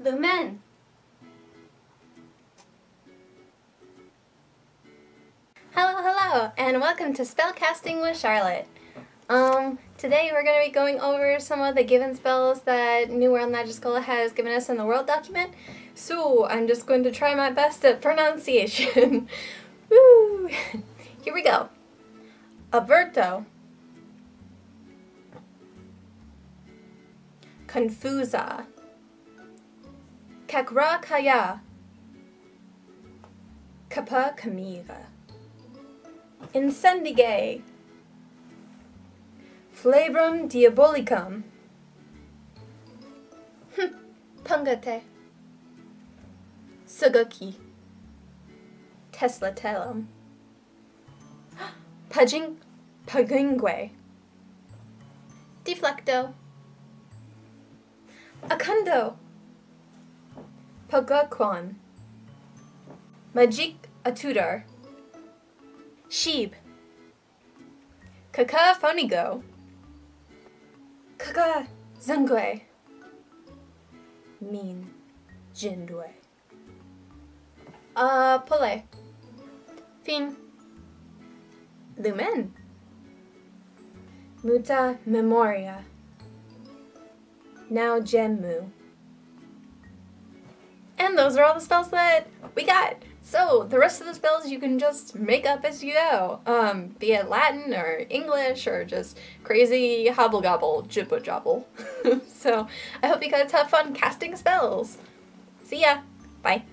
Lumen. Hello, hello, and welcome to Spellcasting with Charlotte. Um, today we're going to be going over some of the given spells that New World Magischola has given us in the World document. So, I'm just going to try my best at pronunciation. Woo! Here we go. Averto. Confusa. Kakraka Yaw. Kappa Kamiga. Insandigé. Flabrum diabolicum. Hm, Pangate. Sagakì. Tesla telum. Pejig Pàgingwe. Deflecto. Akandò. Pàgakwàn. Magica Tutor. Sheeb. Kaka Phonigo. Kaka Zungwe. Mean Jindwe. Uh, Pole. Fin. Lumen. Muta Memoria. Now Gemmu. And those are all the spells that we got. So the rest of the spells you can just make up as you go, um, be it Latin or English or just crazy hobble gobble jibba jobble. so I hope you guys have fun casting spells. See ya. Bye.